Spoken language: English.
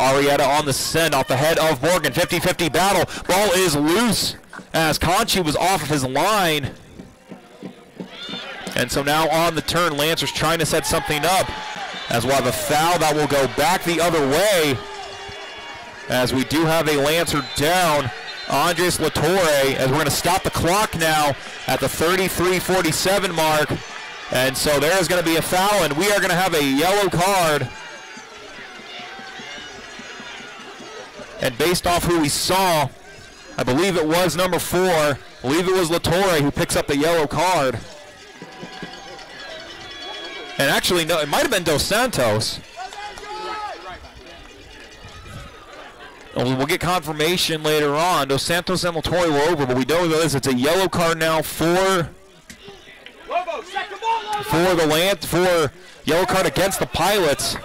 Arietta on the send off the head of Morgan. 50-50 battle. Ball is loose as Conchi was off of his line. And so now on the turn, Lancers trying to set something up. As well, the foul that will go back the other way. As we do have a Lancer down. Andres Latore, as we're going to stop the clock now at the 33-47 mark. And so there is going to be a foul, and we are going to have a yellow card. And based off who we saw, I believe it was number four. I believe it was Latore who picks up the yellow card. And actually, no, it might have been Dos Santos. We'll get confirmation later on. Dos Santos and Latore were over, but we know this. It's a yellow card now for for the land for yellow card against the Pilots.